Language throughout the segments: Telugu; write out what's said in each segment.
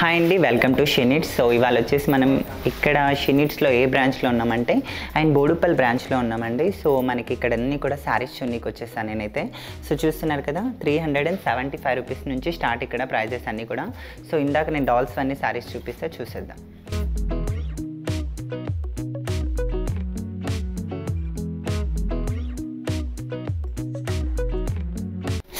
హాయ్ అండి వెల్కమ్ టు షినిట్స్. సో ఇవాళ వచ్చేసి మనం ఇక్కడ షినిట్స్లో ఏ బ్రాంచ్లో ఉన్నామంటే అండ్ బోడుపల్ బ్రాంచ్లో ఉన్నామండి. సో మనకి ఇక్కడ అన్ని కూడా శారీస్ చున్నీకి వచ్చేసాను నేనైతే. సో చూస్తున్నారు కదా three hundred and seventy five rupees నుంచి స్టార్ట్ ఇక్కడ ప్రైజెస్ అన్నీ కూడా. సో ఇందాక నేను డాల్స్ అన్ని శారీస్ చూపిస్తే చూసేద్దాం.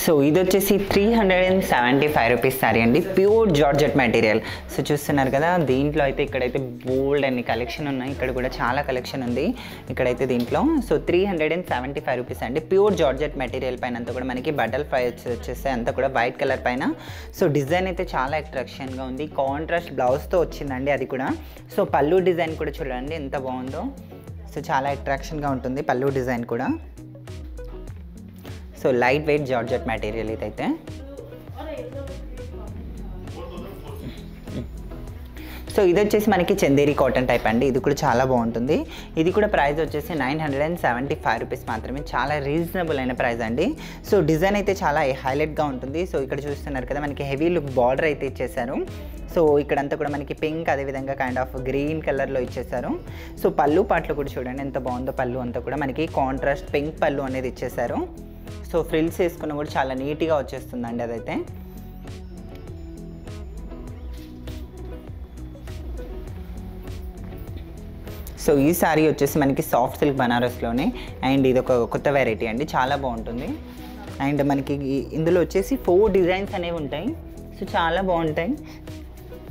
సో ఇది వచ్చేసి three hundred and seventy five rupees saree అండి. ప్యూర్ జార్జెట్ మెటీరియల్ సో చూస్తున్నారు కదా దీంట్లో అయితే ఇక్కడైతే బోల్డ్ అన్ని కలెక్షన్ ఉన్నాయి. ఇక్కడ కూడా చాలా కలెక్షన్ ఉంది. ఇక్కడైతే దీంట్లో. So three hundred and seventy five rupees అండి. ప్యూర్ జార్జెట్ మెటీరియల్ పైన అంతా కూడా మనకి బటల్ ఫ్రై వచ్చేస్తే అంతా కూడా వైట్ కలర్ పైన. సో డిజైన్ అయితే చాలా అట్రాక్షన్గా ఉంది. కాంట్రాస్ట్ బ్లౌజ్తో వచ్చిందండి అది కూడా. సో పళ్ళు డిజైన్ కూడా చూడండి ఎంత బాగుందో. సో చాలా అట్రాక్షన్గా ఉంటుంది పళ్ళు డిజైన్ కూడా. So light weight georgette material ఇదైతే. సో ఇది వచ్చేసి మనకి చందేరి కాటన్ టైప్ అండి. ఇది కూడా చాలా బాగుంటుంది. ఇది కూడా ప్రైస్ వచ్చేసి nine hundred and seventy five rupees మాత్రమే. చాలా రీజనబుల్ అయిన ప్రైస్ అండి. సో డిజైన్ అయితే చాలా హైలైట్గా ఉంటుంది. సో ఇక్కడ చూస్తున్నారు కదా మనకి హెవీ లుక్ బార్డర్ అయితే ఇచ్చేసారు సో ఇక్కడంతా కూడా మనకి పింక్ అదేవిధంగా కైండ్ ఆఫ్ గ్రీన్ కలర్లో ఇచ్చేసారు సో పళ్ళు పాటలు కూడా చూడండి ఎంత బాగుందో పళ్ళు అంతా కూడా మనకి కాంట్రాస్ట్ పింక్ పళ్ళు అనేది ఇచ్చేసారు సో ఫ్రిల్స్ వేసుకున్న కూడా చాలా నీట్గా వచ్చేస్తుందండి అదైతే. సో ఈ శారీ వచ్చేసి మనకి సాఫ్ట్ సిల్క్ బనారస్లోనే అండ్ ఇది ఒక కొత్త వెరైటీ అండి చాలా బాగుంటుంది. అండ్ మనకి ఇందులో వచ్చేసి ఫోర్ డిజైన్స్ అనేవి ఉంటాయి. సో చాలా బాగుంటాయి.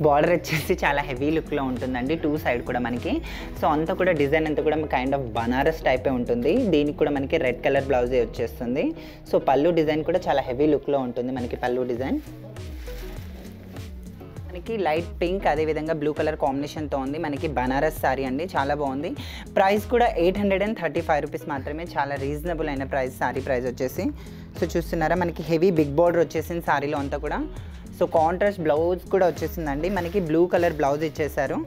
బార్డర్ వచ్చేసి చాలా హెవీ లుక్లో ఉంటుందండి టూ సైడ్ కూడా మనకి. సో అంతా కూడా డిజైన్ అంతా కూడా కైండ్ ఆఫ్ బనారస్ టైపే ఉంటుంది. దీనికి కూడా మనకి రెడ్ కలర్ బ్లౌజే వచ్చేస్తుంది. సో పళ్ళు డిజైన్ కూడా చాలా హెవీ లుక్లో ఉంటుంది మనకి పళ్ళు డిజైన్. మనకి లైట్ పింక్ అదేవిధంగా బ్లూ కలర్ కాంబినేషన్తో ఉంది. మనకి బనారస్ శారీ అండి చాలా బాగుంది. ప్రైస్ కూడా eight hundred and thirty five rupees మాత్రమే చాలా రీజనబుల్ అయిన ప్రైస్ శారీ ప్రైస్ వచ్చేసి. సో చూస్తున్నారా మనకి హెవీ బిగ్ బార్డర్ వచ్చేసింది శారీలో అంతా కూడా. సో కాంట్రాస్ట్ బ్లౌజ్ కూడా వచ్చేసిందండి. మనకి బ్లూ కలర్ బ్లౌజ్ ఇచ్చేసారు.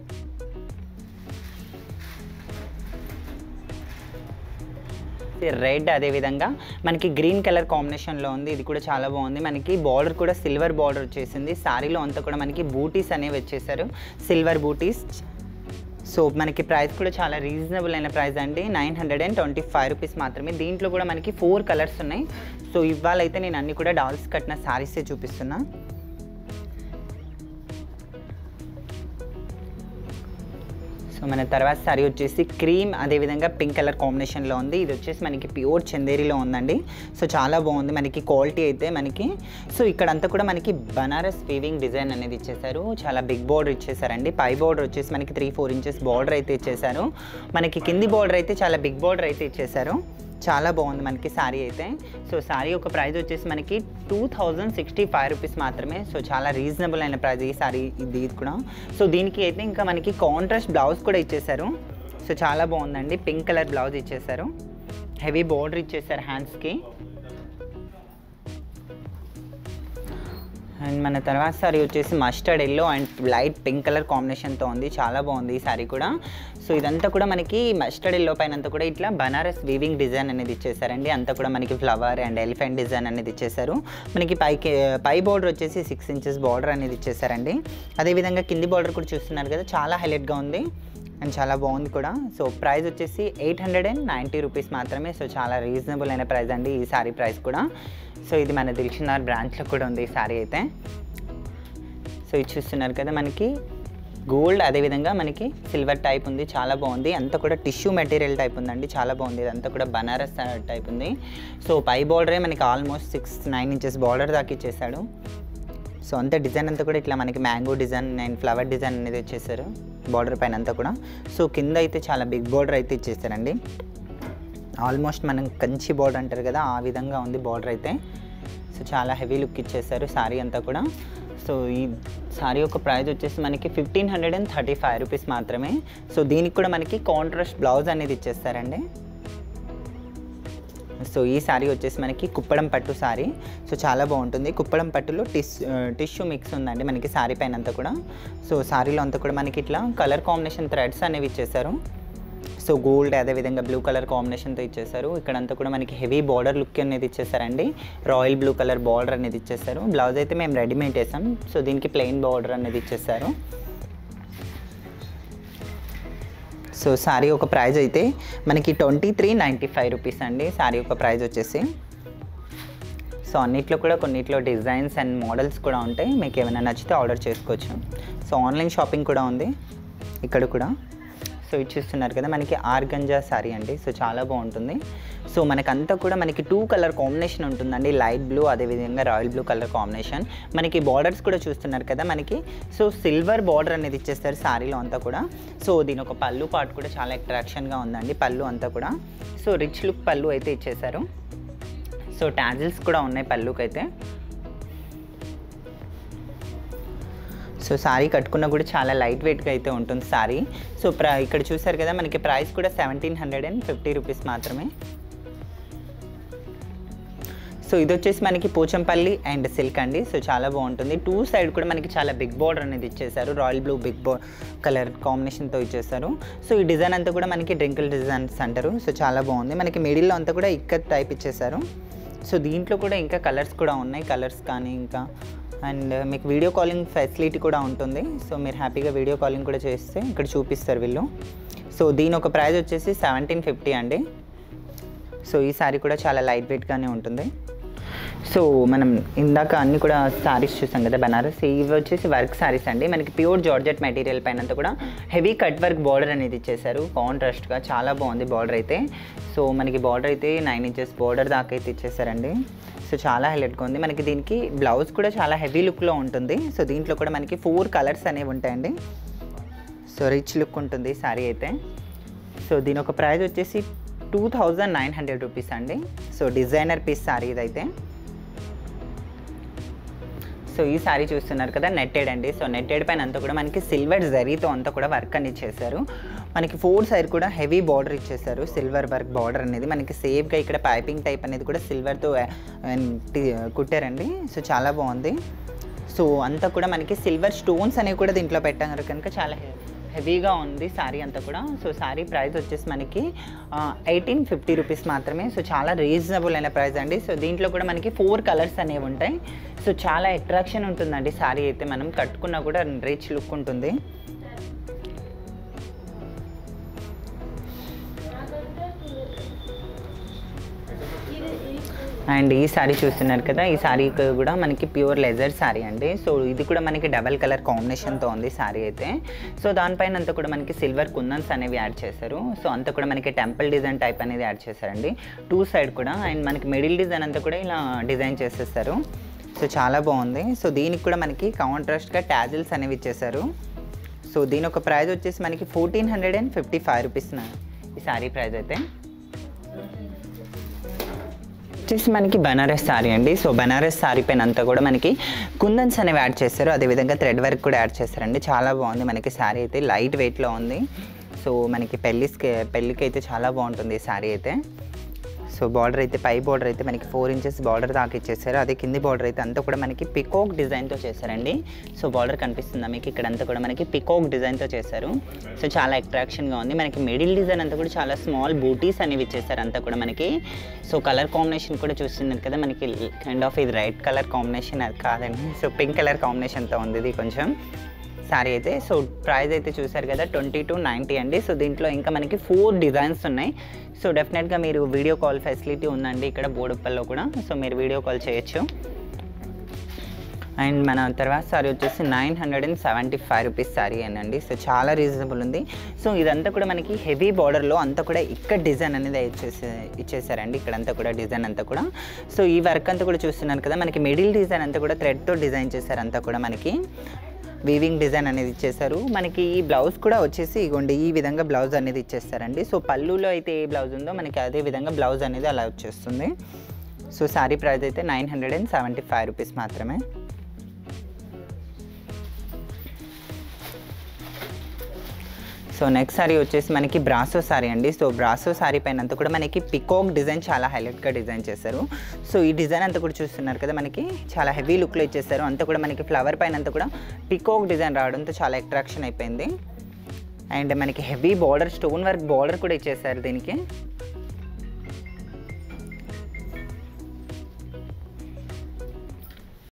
రెడ్ అదేవిధంగా మనకి గ్రీన్ కలర్ కాంబినేషన్లో ఉంది. ఇది కూడా చాలా బాగుంది. మనకి బార్డర్ కూడా సిల్వర్ బార్డర్ వచ్చేసింది. శారీలో అంతా కూడా మనకి బూటీస్ అనేవి వచ్చేసారు. సిల్వర్ బూటీస్. సో మనకి ప్రైస్ కూడా చాలా రీజనబుల్ అయిన ప్రైస్ అండి. Nine hundred and twenty five rupees మాత్రమే. దీంట్లో కూడా మనకి ఫోర్ కలర్స్ ఉన్నాయి. సో ఇవాళ అయితే నేను అన్ని కూడా డాల్స్ కట్టిన శారీసే చూపిస్తున్నా. సో మన తర్వాత సారీ వచ్చేసి క్రీమ్ అదేవిధంగా పింక్ కలర్ కాంబినేషన్లో ఉంది. ఇది వచ్చేసి మనకి ప్యూర్ చందేరిలో ఉందండి. సో చాలా బాగుంది. మనకి క్వాలిటీ అయితే మనకి. సో ఇక్కడంతా కూడా మనకి బనారస్ వీవింగ్ డిజైన్ అనేది ఇచ్చేసారు చాలా బిగ్ బార్డర్ ఇచ్చేసారండి పై బార్డర్ వచ్చేసి మనకి త్రీ ఫోర్ ఇంచెస్ బార్డర్ అయితే ఇచ్చేసారు మనకి కింది బార్డర్ అయితే చాలా బిగ్ బార్డర్ అయితే ఇచ్చేసారు చాలా బాగుంది మనకి శారీ అయితే. సో శారీ ఒక ప్రైస్ వచ్చేసి మనకి two thousand sixty five rupees మాత్రమే. సో చాలా రీజనబుల్ అయిన ప్రైస్ ఈ శారీ ఇది కూడా. సో దీనికి అయితే ఇంకా మనకి కాంట్రాస్ట్ బ్లౌజ్ కూడా ఇచ్చేసారు. సో చాలా బాగుందండి. పింక్ కలర్ బ్లౌజ్ ఇచ్చేసారు. హెవీ బార్డర్ ఇచ్చేసారు హ్యాండ్స్కి. అండ్ మన తర్వాత సారీ వచ్చేసి mustard yellow and light pink colour కాంబినేషన్తో ఉంది. చాలా బాగుంది ఈ సారీ కూడా. సో ఇదంతా కూడా మనకి మస్టర్డ్ ఎల్లో పైన అంతా కూడా ఇట్లా బనారస్ వీవింగ్ డిజైన్ అనేది ఇచ్చేసారండి అంతా కూడా మనకి ఫ్లవర్ అండ్ ఎలిఫెంట్ డిజైన్ అనేది ఇచ్చేసారు మనకి పైకి పై బార్డర్ వచ్చేసి సిక్స్ ఇంచెస్ బార్డర్ అనేది ఇచ్చేసారండి అదేవిధంగా కింది బార్డర్ కూడా చూస్తున్నారు కదా చాలా హైలైట్గా ఉంది అండ్ చాలా బాగుంది కూడా. సో ప్రైస్ వచ్చేసి eight hundred and ninety rupees మాత్రమే. సో చాలా రీజనబుల్ అయిన ప్రైస్ అండి ఈ శారీ ప్రైస్ కూడా. సో ఇది మన దిల్షినార్ బ్రాంచ్లో కూడా ఉంది ఈ శారీ అయితే. సో ఇది చూస్తున్నారు కదా మనకి గోల్డ్ అదేవిధంగా మనకి సిల్వర్ టైప్ ఉంది చాలా బాగుంది. అంతా కూడా టిష్యూ మెటీరియల్ టైప్ ఉందండి చాలా బాగుంది. ఇదంతా కూడా బనారస్ టైప్ ఉంది. సో పై బార్డరే మనకి almost six nine inches border దాకా ఇచ్చేసాడు. సో అంత డిజైన్ అంతా కూడా ఇట్లా మనకి mango design and flower design అనేది ఇచ్చేసారు బార్డర్ పైన అంతా కూడా. సో కింద అయితే చాలా బిగ్ బార్డర్ అయితే ఇచ్చేసారండి. ఆల్మోస్ట్ మనం కంచి బార్డర్ అంటారు కదా ఆ విధంగా ఉంది బార్డర్ అయితే. సో చాలా హెవీ లుక్ ఇచ్చేసారు శారీ అంతా కూడా. సో ఈ శారీ యొక్క ప్రైస్ వచ్చేసి మనకి fifteen hundred and thirty five rupees మాత్రమే. సో దీనికి కూడా మనకి కాంట్రాస్ట్ బ్లౌజ్ అనేది ఇచ్చేస్తారండి. సో ఈ శారీ వచ్చేసి మనకి కుప్పడం పట్టు శారీ సో చాలా బాగుంటుంది. కుప్పడం పట్టులో టిస్ టిష్యూ మిక్స్ ఉందండి మనకి శారీ పైన అంతా కూడా. సో శారీలో అంతా కూడా మనకి ఇట్లా కలర్ కాంబినేషన్ థ్రెడ్స్ అనేవి ఇచ్చేసారు సో గోల్డ్ అదేవిధంగా బ్లూ కలర్ కాంబినేషన్తో ఇచ్చేసారు ఇక్కడంతా కూడా మనకి హెవీ బార్డర్ లుక్ అనేది ఇచ్చేసారండి రాయల్ బ్లూ కలర్ బార్డర్ అనేది ఇచ్చేసారు బ్లౌజ్ అయితే మేము రెడీమేడ్ వేసాం సో దీనికి ప్లెయిన్ బార్డర్ అనేది ఇచ్చేసారు సో శారీ ఒక ప్రైజ్ అయితే మనకి twenty three ninety five rupees అండి. శారీ ఒక ప్రైజ్ వచ్చేసి. సో అన్నిట్లో కూడా కొన్నిట్లో డిజైన్స్ అండ్ మోడల్స్ కూడా ఉంటాయి. మీకు ఏమైనా నచ్చితే ఆర్డర్ చేసుకోవచ్చు. సో ఆన్లైన్ షాపింగ్ కూడా ఉంది. ఇక్కడ కూడా. సో ఇచ్చిస్తున్నారు కదా మనకి ఆర్గంజా శారీ అండి. సో చాలా బాగుంటుంది. సో మనకంతా కూడా మనకి టూ కలర్ కాంబినేషన్ ఉంటుందండి. లైట్ బ్లూ అదేవిధంగా రాయల్ బ్లూ కలర్ కాంబినేషన్ మనకి బార్డర్స్ కూడా చూస్తున్నారు కదా మనకి. సో సిల్వర్ బార్డర్ అనేది ఇచ్చేస్తారు శారీలో అంతా కూడా. సో దీని ఒక పళ్ళు పార్ట్ కూడా చాలా అట్రాక్షన్గా ఉందండి పళ్ళు అంతా కూడా. సో రిచ్ లుక్ పళ్ళు అయితే ఇచ్చేసారు. సో టాజిల్స్ కూడా ఉన్నాయి పళ్ళుకైతే. సో శారీ కట్టుకున్న కూడా చాలా లైట్ వెయిట్గా అయితే ఉంటుంది శారీ సో ప్ర ఇక్కడ చూసారు కదా మనకి ప్రైస్ కూడా seventeen hundred and fifty rupees మాత్రమే. సో ఇది వచ్చేసి మనకి పోచంపల్లి అండ్ సిల్క్ అండి. సో చాలా బాగుంటుంది. టూ సైడ్ కూడా మనకి చాలా బిగ్ బార్డర్ అనేది ఇచ్చేసారు. రాయల్ బ్లూ బిగ్ బో కలర్ కాంబినేషన్తో ఇచ్చేసారు. సో ఈ డిజైన్ అంతా కూడా మనకి డ్రింకిల్ డిజైన్స్ అంటారు. సో చాలా బాగుంది. మనకి మిడిల్లో అంతా కూడా ఇక్కత్ టైప్ ఇచ్చేసారు. సో దీంట్లో కూడా ఇంకా కలర్స్ కూడా ఉన్నాయి. కలర్స్ కానీ ఇంకా అండ్ మీకు వీడియో కాలింగ్ ఫెసిలిటీ కూడా ఉంటుంది. సో మీరు హ్యాపీగా వీడియో కాలింగ్ కూడా చేస్తే ఇక్కడ చూపిస్తారు వీళ్ళు. సో దీని ఒక ప్రైజ్ వచ్చేసి సెవెంటీన్ ఫిఫ్టీ అండి. సో ఈ శారీ కూడా చాలా లైట్ వెయిట్గానే ఉంటుంది. సో మనం ఇందాక అన్ని కూడా శారీస్ చూసాం కదా బనారస్. ఇవి వచ్చేసి వర్క్ శారీస్ అండి. మనకి ప్యూర్ జార్జెట్ మెటీరియల్ పైన కూడా హెవీ కట్ వర్క్ బార్డర్ అనేది ఇచ్చేసారు కాంట్రాస్ట్గా చాలా బాగుంది బార్డర్ అయితే. సో మనకి బార్డర్ అయితే నైన్ ఇంచెస్ బార్డర్ దాకా అయితే ఇచ్చేసారండి సో చాలా హైలైట్గా ఉంది. మనకి దీనికి బ్లౌజ్ కూడా చాలా హెవీ లుక్లో ఉంటుంది. సో దీంట్లో కూడా మనకి ఫోర్ కలర్స్ అనేవి ఉంటాయండి. సో రిచ్ లుక్ ఉంటుంది శారీ అయితే. సో దీని ఒక ప్రైజ్ వచ్చేసి two thousand nine hundred rupees అండి. సో డిజైనర్ పీస్ శారీ ఇదైతే. సో ఈ సారీ చూస్తున్నారు కదా నెట్టెడ్ అండి. సో నెట్టెడ్ పైన అంతా కూడా మనకి సిల్వర్ జరీతో అంతా కూడా వర్క్ అని ఇచ్చేసారు మనకి ఫోర్ సైడ్ కూడా హెవీ బార్డర్ ఇచ్చేసారు సిల్వర్ వర్క్ బార్డర్ అనేది మనకి సేఫ్గా ఇక్కడ పైపింగ్ టైప్ అనేది కూడా సిల్వర్తో eh, కుట్టారండి. సో చాలా బాగుంది. సో అంతా కూడా మనకి సిల్వర్ స్టోన్స్ అనేవి కూడా దీంట్లో పెట్టారు కనుక చాలా హెవీగా ఉంది శారీ అంతా కూడా. సో శారీ ప్రైస్ వచ్చేసి మనకి ఎయిటీన్ ఫిఫ్టీ రూపీస్ మాత్రమే. సో చాలా రీజనబుల్ అయిన ప్రైస్ అండి. సో దీంట్లో కూడా మనకి ఫోర్ కలర్స్ అనేవి ఉంటాయి. సో చాలా అట్రాక్షన్ ఉంటుందండి శారీ అయితే మనం కట్టుకున్నా కూడా రిచ్ లుక్ ఉంటుంది. అండ్ ఈ శారీ చూస్తున్నారు కదా ఈ శారీ కూడా మనకి ప్యూర్ లెజర్ శారీ అండి. సో ఇది కూడా మనకి డబల్ కలర్ కాంబినేషన్తో ఉంది శారీ అయితే. సో దానిపైన అంతా కూడా మనకి సిల్వర్ కుందన్స్ అనేవి యాడ్ చేశారు. సో అంతా కూడా మనకి టెంపుల్ డిజైన్ టైప్ అనేది యాడ్ చేశారండి. టూ సైడ్ కూడా అండ్ మనకి మిడిల్ డిజైన్ అంతా కూడా ఇలా డిజైన్ చేసేస్తారు. సో చాలా బాగుంది. సో దీనికి కూడా మనకి కాంట్రాస్ట్గా ట్యాజిల్స్ అనేవి ఇచ్చేసారు సో దీని ఒక ప్రైజ్ వచ్చేసి మనకి fourteen hundred and fifty five rupees ఈ శారీ ప్రైజ్ అయితే. వచ్చేసి మనకి బనారస్ శారీ అండి. సో బనారస్ శారీ పైన అంతా కూడా మనకి కుందన్స్ అనేవి యాడ్ చేస్తారు. అదేవిధంగా థ్రెడ్ వర్క్ కూడా యాడ్ చేస్తారండి. చాలా బాగుంది మనకి శారీ అయితే. లైట్ వెయిట్లో ఉంది. సో మనకి పెళ్ళి పెళ్ళికి అయితే చాలా బాగుంటుంది ఈ శారీ అయితే. సో బార్డర్ అయితే పై బార్డర్ అయితే మనకి ఫోర్ ఇంచెస్ బార్డర్ దాకా ఇచ్చేసారు. అదే కింది బార్డర్ అయితే అంతా కూడా మనకి పికోక్ డిజైన్తో చేశారండి. సో బార్డర్ కనిపిస్తుందా మీకు? ఇక్కడ అంతా కూడా మనకి పికోక్ డిజైన్తో చేశారు. సో చాలా అట్రాక్షన్గా ఉంది. మనకి మిడిల్ డిజైన్ అంతా కూడా చాలా స్మాల్ బూటీస్ అనేవి ఇచ్చేసారు అంతా కూడా మనకి. సో కలర్ కాంబినేషన్ కూడా చూస్తున్నారు కదా మనకి కైండ్ ఆఫ్ ఇది రెడ్ కలర్ కాంబినేషన్ అది కాదండి. సో పింక్ కలర్ కాంబినేషన్తో ఉంది ఇది కొంచెం. శారీ అయితే సో ప్రైస్ అయితే చూసారు కదా ట్వంటీ టు నైంటీ అండి. సో దీంట్లో ఇంకా మనకి ఫోర్ డిజైన్స్ ఉన్నాయి. సో డెఫినెట్గా మీరు వీడియో కాల్ ఫెసిలిటీ ఉందండి ఇక్కడ బోడుప్పల్లో కూడా. సో మీరు వీడియో కాల్ చేయొచ్చు. అండ్ మన తర్వాత సారీ వచ్చేసి nine hundred and seventy five rupees sari అండి సో చాలా రీజనబుల్ ఉంది. సో ఇదంతా కూడా మనకి హెవీ బార్డర్లో అంతా కూడా ఇక్కడ డిజైన్ అనేది ఇచ్చేసి ఇచ్చేసారండి. ఇక్కడంతా కూడా డిజైన్ అంతా కూడా. సో ఈ వర్క్ అంతా కూడా చూస్తున్నాను కదా మనకి మిడిల్ డిజైన్ అంతా కూడా థ్రెడ్తో డిజైన్ చేశారు అంతా కూడా మనకి. వీవింగ్ డిజైన్ అనేది ఇచ్చేసారు మనకి ఈ బ్లౌజ్ కూడా వచ్చేసి ఇగోండి ఈ విధంగా బ్లౌజ్ అనేది ఇచ్చేస్తారండి. సో పళ్ళులో అయితే ఏ బ్లౌజ్ ఉందో మనకి అదే విధంగా బ్లౌజ్ అనేది అలా వచ్చేస్తుంది. సో శారీ ప్రైస్ అయితే nine hundred and seventy five rupees మాత్రమే. సో నెక్స్ట్ సారీ వచ్చేసి మనకి బ్రాసో సారీ అండి. సో బ్రాసో సారీ పైన అంతా కూడా మనకి పికాక్ డిజైన్ చాలా హైలైట్గా డిజైన్ చేశారు. సో ఈ డిజైన్ అంతా కూడా చూస్తున్నారు కదా మనకి చాలా హెవీ లుక్లో ఇచ్చేసారు అంతా కూడా మనకి ఫ్లవర్ పైన అంతా కూడా పికాక్ డిజైన్ రావడంతో చాలా అట్రాక్షన్ అయిపోయింది. అండ్ మనకి heavy border stone work border కూడా ఇచ్చేసారు దీనికి.